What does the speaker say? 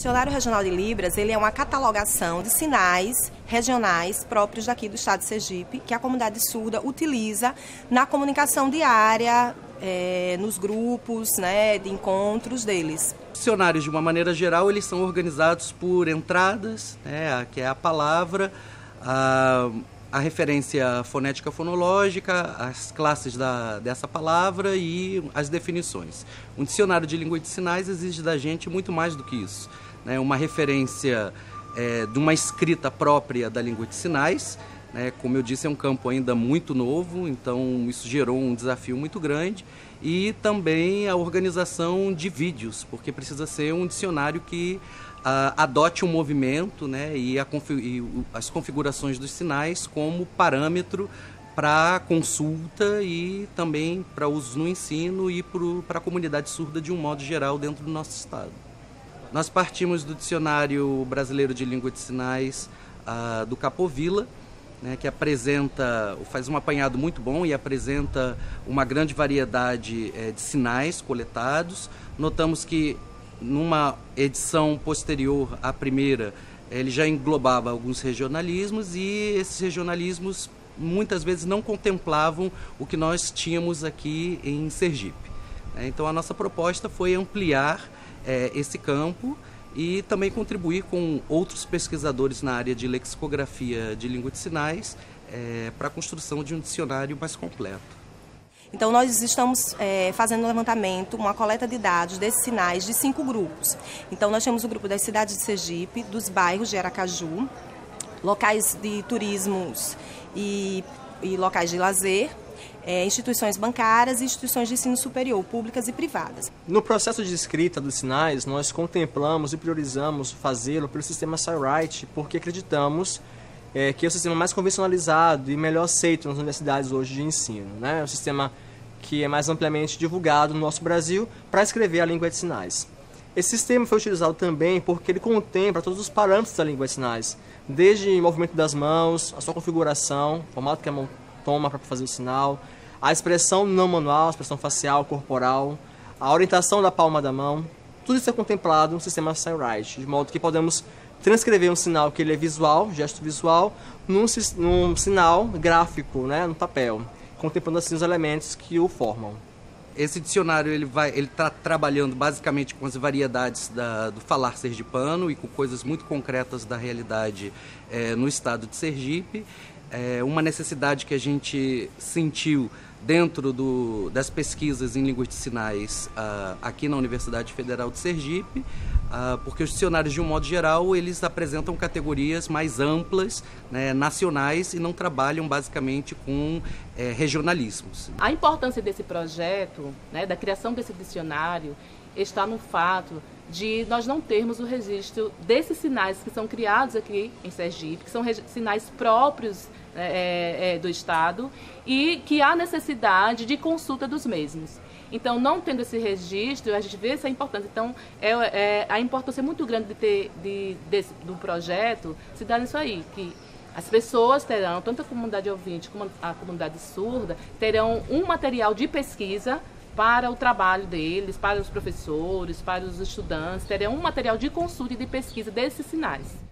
dicionário regional de Libras ele é uma catalogação de sinais regionais próprios daqui do estado de Sergipe, que a comunidade surda utiliza na comunicação diária, é, nos grupos né, de encontros deles. Dicionários, de uma maneira geral, eles são organizados por entradas, né, que é a palavra, a, a referência fonética fonológica, as classes da, dessa palavra e as definições. Um dicionário de língua de sinais exige da gente muito mais do que isso né, uma referência é, de uma escrita própria da língua de sinais. Né, como eu disse, é um campo ainda muito novo, então isso gerou um desafio muito grande. E também a organização de vídeos, porque precisa ser um dicionário que uh, adote o um movimento né, e, a, e as configurações dos sinais como parâmetro para consulta e também para uso no ensino e para a comunidade surda de um modo geral dentro do nosso estado. Nós partimos do Dicionário Brasileiro de Língua de Sinais uh, do Capovilla, né, que apresenta, faz um apanhado muito bom e apresenta uma grande variedade eh, de sinais coletados. Notamos que numa edição posterior à primeira, ele já englobava alguns regionalismos e esses regionalismos muitas vezes não contemplavam o que nós tínhamos aqui em Sergipe. Então a nossa proposta foi ampliar é, esse campo e também contribuir com outros pesquisadores na área de lexicografia de língua de sinais é, para a construção de um dicionário mais completo. Então, nós estamos é, fazendo um levantamento, uma coleta de dados desses sinais de cinco grupos. Então, nós temos o grupo das cidades de Sergipe, dos bairros de Aracaju, locais de turismos e, e locais de lazer, é, instituições bancárias e instituições de ensino superior, públicas e privadas. No processo de escrita dos sinais, nós contemplamos e priorizamos fazê-lo pelo sistema SciWrite, porque acreditamos é, que é o sistema mais convencionalizado e melhor aceito nas universidades hoje de ensino. Né? O sistema que é mais ampliamente divulgado no nosso Brasil para escrever a língua de sinais. Esse sistema foi utilizado também porque ele contempla todos os parâmetros da língua de sinais, desde o movimento das mãos, a sua configuração, o formato que a mão toma para fazer o sinal, a expressão não manual, a expressão facial, corporal, a orientação da palma da mão, tudo isso é contemplado no sistema SciWrite, de modo que podemos transcrever um sinal que ele é visual, gesto visual, num, num sinal gráfico, né, no papel, contemplando assim os elementos que o formam. Esse dicionário ele vai, ele está trabalhando basicamente com as variedades da, do falar sergipano e com coisas muito concretas da realidade é, no estado de Sergipe é uma necessidade que a gente sentiu dentro do, das pesquisas em línguas de sinais uh, aqui na Universidade Federal de Sergipe, uh, porque os dicionários, de um modo geral, eles apresentam categorias mais amplas, né, nacionais, e não trabalham basicamente com é, regionalismos. A importância desse projeto, né, da criação desse dicionário, está no fato de nós não termos o registro desses sinais que são criados aqui em Sergipe, que são sinais próprios é, é, é, do Estado e que há necessidade de consulta dos mesmos. Então, não tendo esse registro, a gente vê essa importância. Então, é, é a importância muito grande de ter de, desse, do projeto se dá nisso aí, que as pessoas terão, tanto a comunidade ouvinte como a comunidade surda, terão um material de pesquisa para o trabalho deles, para os professores, para os estudantes, terão um material de consulta e de pesquisa desses sinais.